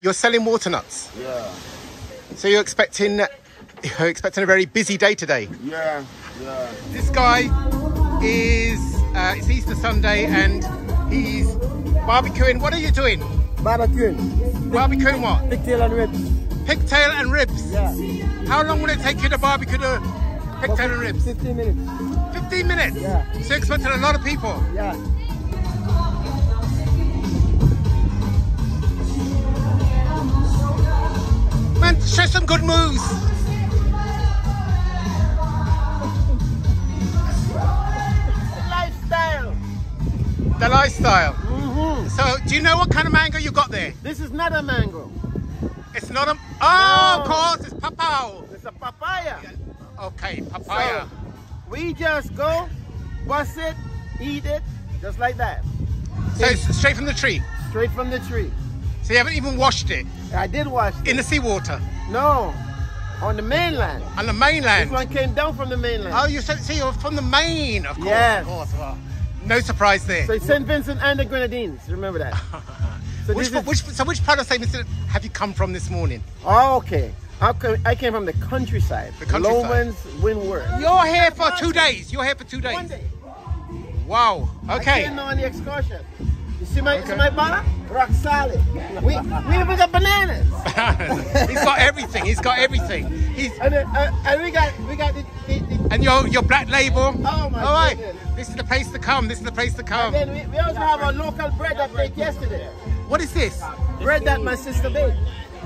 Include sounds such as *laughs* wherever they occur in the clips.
You're selling water nuts. Yeah, So you're expecting you're expecting a very busy day today. yeah, yeah. This guy is uh, it's Easter Sunday and he's barbecuing. What are you doing? Barbecuing. Barbecuing what? Pigtail and ribs. Pigtail and ribs. Yeah. How long will it take you to barbecue the pigtail and ribs? 15 minutes. 15 minutes. Yeah. So you're expecting a lot of people. Yeah. Man, show some good moves. Lifestyle. The lifestyle. Mm-hmm. So do you know what kind of mango you got there? This is not a mango. It's not a oh, of course, it's papao. It's a papaya. Okay, papaya. So, we just go, bust it, eat it, just like that. So it's straight from the tree. Straight from the tree. So you haven't even washed it I did wash it. in the seawater No, on the mainland. on the mainland? This one came down from the mainland. Oh, you said, see, you're from the main, of course. Yes. Of course. Well, no surprise there. So St. Vincent and the Grenadines. Remember that. *laughs* So which, is- which, so which part of St. Vincent have you come from this morning? Oh, okay. I came from the countryside. The countryside. Lowmans, Windward. You're here for two days. You're here for two days. One day. Wow. I Okay. came on the excursion. See my, Okay. see my bar? Rock solid. We, we even got bananas. *laughs* He's got everything. He's got everything. He's And, uh, uh, and we got we got the, the, the and your your black label. Oh, my All right. goodness. This is the place to come. This is the place to come. and then we, we also have a local bread that baked yesterday. What is this? Bread that my sister baked.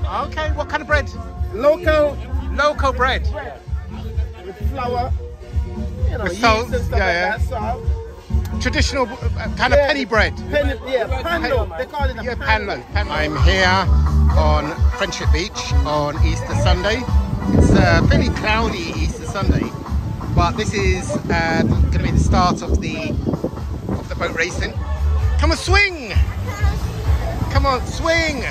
Okay. What kind of bread? Local Local bread. bread with flour, you know, With salt, and stuff yeah, like that. Salt. Traditional uh, kind of Yeah, penny bread. Penny, yeah, pando. They call it a Yeah, pando. Panlo. I'm here on Friendship Beach on Easter Sunday. It's a fairly cloudy Easter Sunday, but this is uh, going to be the start of the of the boat racing. Come on, swing! Come on, swing!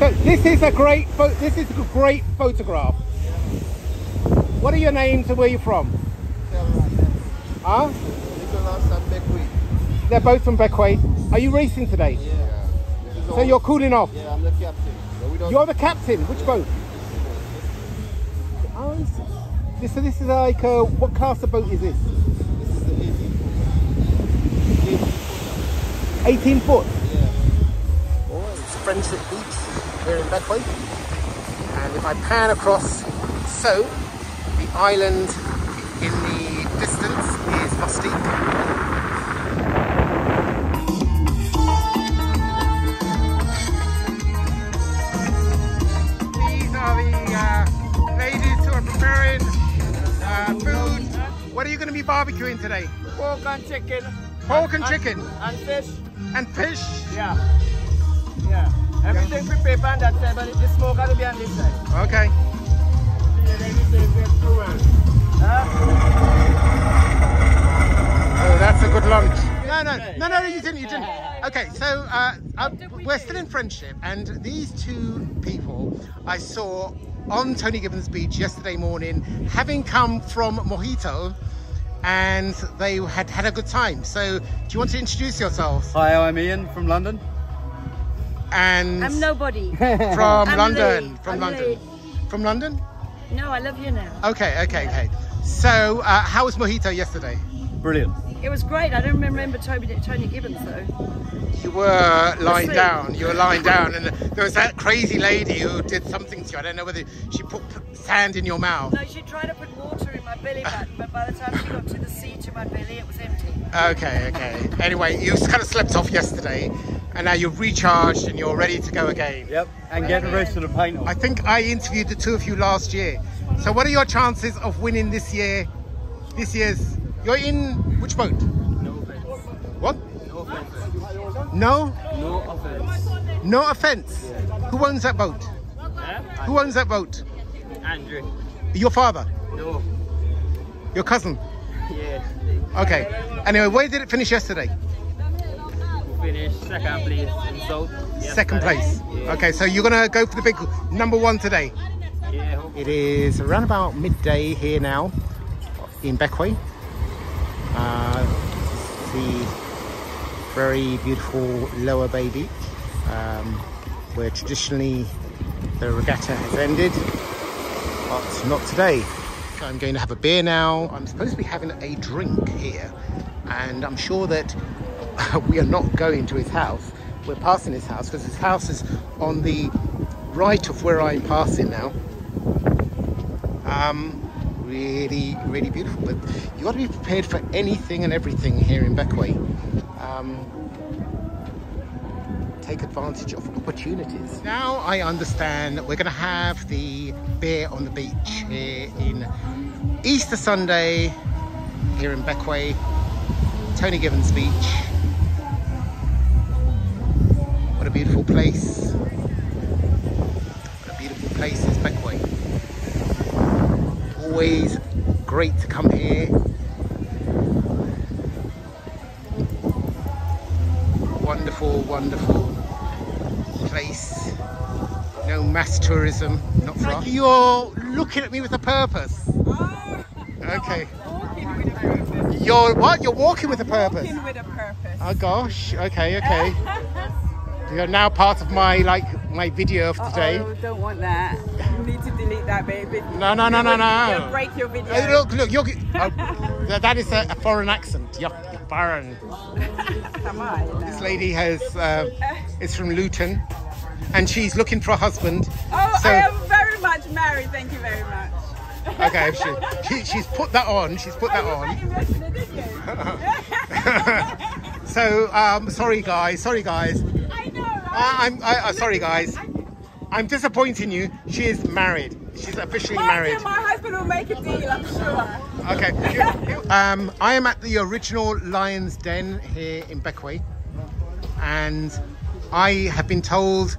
So this is a great pho- this is a great photograph. What are your names and where you from? Huh? Nicholas and Beckwith. They're both from Bequia. Are you racing today? Yeah. Is So you're cooling off. Yeah, I'm the captain. But we don't You're the captain. Which boat? Oh, I see. this, so this is like uh, what class of boat is this? This is the 18. 18 18. foot. Yeah. Oh, it's Friendship Beach here in Bequia. And if I pan across, so the island in the uh, ladies who are preparing uh food. What are you going to be barbecuing today? Pork and chicken. Pork and chicken And fish. and fish. Yeah. Yeah. Everything prepared on that side, but the smoke got to be on this side. Okay. Didn't, you didn't. Okay, so uh, uh, we're still in friendship, and these two people I saw on Tony Gibbons Beach yesterday morning, having come from Mojito, and they had had a good time. So, do you want to introduce yourselves? Hi, I'm Ian from London. And I'm nobody. *laughs* from I'm London, Lee. from I'm London, Lee. from London. No, I love you now. Okay, okay, okay. So, uh, how was Mojito yesterday? Brilliant. It was great. I don't remember Toby, Tony Gibbons though. You were lying Asleep. down. You were lying down, and there was that crazy lady who did something to you. I don't know whether she put sand in your mouth. No, she tried to put water in my belly button, but by the time she got to the seat to my belly, it was empty. Okay, okay. Anyway, you kind of slept off yesterday, and now you're recharged and you're ready to go again. Yep. And get the rest of the paint I think I interviewed the two of you last year. So, what are your chances of winning this year? This year's. You're in which boat? No offense. What? No offense. No? No offense. No offense. Who owns that boat? Who owns that boat? Andrew. Your father? No. Your cousin? Yeah. Okay. Anyway, where did it finish yesterday? We finished second place in South. Second place. Yeah. Okay, so you're gonna go for the big number one today. Yeah. It is around about midday here now in Bequia. Uh, the very beautiful Lower Bay Beach. um, where traditionally the regatta has ended, but not today. I'm going to have a beer now. I'm supposed to be having a drink here, and I'm sure that *laughs* we are not going to his house. We're passing his house because his house is on the right of where I'm passing now. Um, really, really beautiful. But you got to be prepared for anything and everything here in Bequia. Um, take advantage of opportunities. Now I understand we're going to have the beer on the beach here in Easter Sunday here in Bequia, Tony Gibbons Beach. What a beautiful place. What a beautiful place. Always great to come here. Wonderful, wonderful place. No mass tourism, not for us. You're looking at me with a purpose. Ah. Okay. You're what? You're walking with a purpose. Walking with a purpose. Oh gosh. Okay. Okay. *laughs* You're now part of my like my video of today. Oh, don't want that. You need to delete that, baby. No, no, no, no, no. You'll break your video. Hey, look, look, you're, oh, that- that is a, a foreign accent. You're, you're foreign. *laughs* Am I? No. This lady has uh, is from Luton, and she's looking for a husband. Oh, So- I am very much married. Thank you very much. Okay, she, she, she's put that on. She's put that Oh, you on. you? *laughs* *laughs* so, um, sorry guys, sorry guys. I know, right? I, I'm I, uh, sorry guys. I'm disappointing you. She is married. She's officially My, married. dear, my husband will make a deal, I'm sure. Okay. You- *laughs* you- um, I am at the original Lion's Den here in Bequia, and I have been told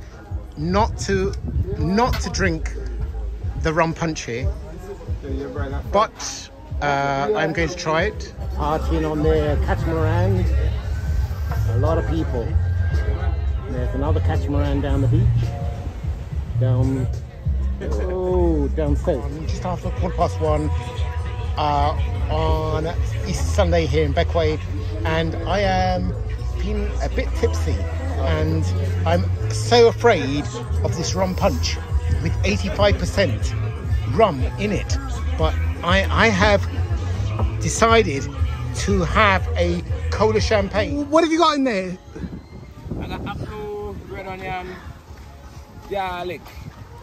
not to not to drink the rum punch here, but uh, I'm going to try it. Partying on the catamaran, a lot of people. There's another catamaran down the beach, down oh down south. Just after quarter past one uh, on Easter Sunday here in Bequia, and I am feeling a bit tipsy, and I'm so afraid of this rum punch with 85% rum in it. But I, I have decided to have a cola champagne. What have you got in there? I got apple, red onion, garlic,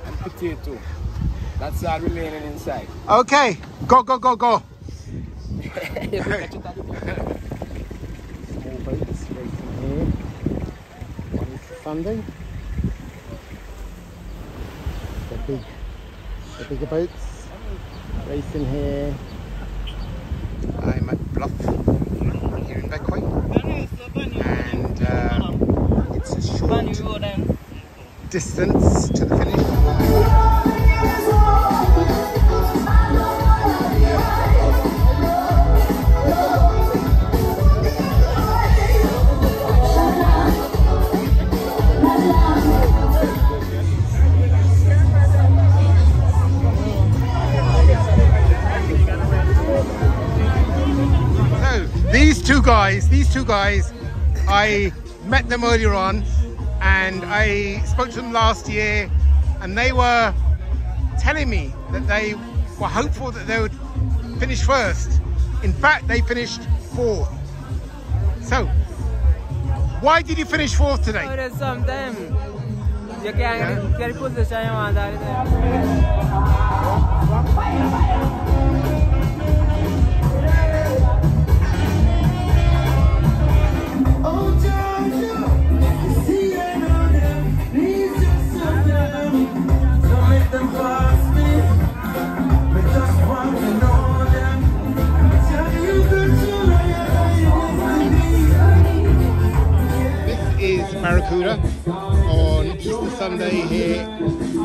and potato. That's all remaining inside. Okay, go, go, go, go. Small boats racing here Sunday. The big, the bigger boats racing here. I'm at Bluff here in Bequia, and uh, it's a short distance to the finish. These two guys, these two guys, I met them earlier on, and I spoke to them last year, and they were telling me that they were hopeful that they would finish first. In fact, they finished fourth. So, why did you finish fourth today? But sometimes you can't get position you want all on Easter Sunday here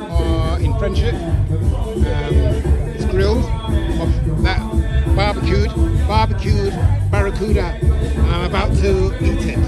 uh, in Friendship. Um, it's grilled, of that barbecued, barbecued Barracuda. I'm about to eat it.